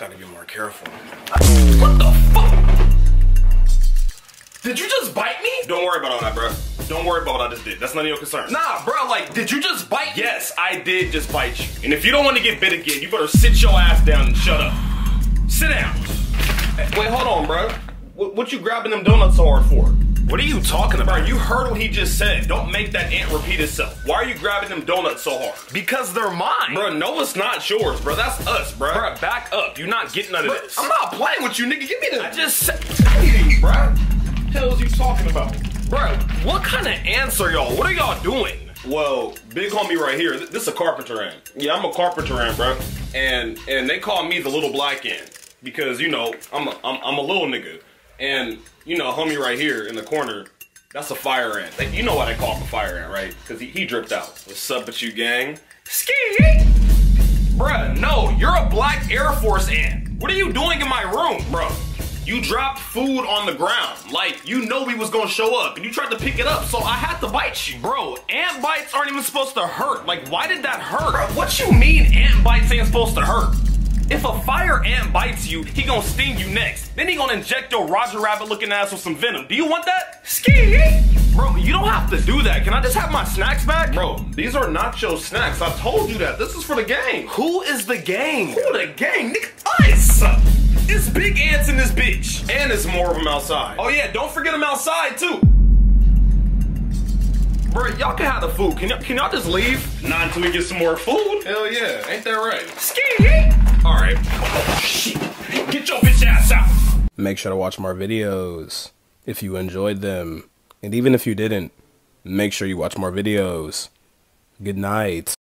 careful. What the fuck? Did you just bite me? Don't worry about all that, bro. Don't worry about what I just did. That's none of your concern. Nah, bro, like, did you just bite me? Yes, I did just bite you. And if you don't want to get bit again, you better sit your ass down and shut up. Sit down. Hey, Wait, hold on, bro. What, what you grabbing them donuts so hard for? What are you talking about? Bro, you heard what he just said. Don't make that ant repeat itself. Why are you grabbing them donuts so hard? Because they're mine. Bro, no, it's not yours, bro. That's us, bro. Bro, back up. You're not getting none of Bro, this. I'm not playing with you, nigga. Give me the. I just said, hey, bro. Hell's you talking about? Bro, what kind of ants are y'all? What are y'all doing? Well, big homie right here. This is a carpenter ant. Yeah, I'm a carpenter ant, bro. And and they call me the little black ant because you know I'm a, I'm, I'm a little nigga. And you know, homie right here in the corner, that's a fire ant. They- You know why they call him a fire ant, right? Because he, he dripped out. What's up with you, gang? Ski! Bruh, no, you're a black Air Force ant. What are you doing in my room? Bro, you dropped food on the ground. Like you know we was gonna show up, and you tried to pick it up, so I had to bite you. Bro, ant bites aren't even supposed to hurt. Like, why did that hurt? Bro, what you mean ant bites ain't supposed to hurt? If a fire ant bites you, he gonna sting you next. Then he gonna inject your Roger Rabbit looking ass with some venom. Do you want that? Ski! Bro, you don't have to do that. Can I just have my snacks back? Bro, these are nacho snacks. I told you that. This is for the game. Who is the gang? Who the gang? Nigga, us! It's big ants in this bitch. And it's more of them outside. Oh yeah, don't forget them outside too. Bro, y'all can have the food. Can y'all, can y'all just leave? Not until we get some more food. Hell yeah, ain't that right? Ski! Alright. Shit. Get your bitch ass out. Make sure to watch more videos if you enjoyed them. And even if you didn't, make sure you watch more videos. Good night.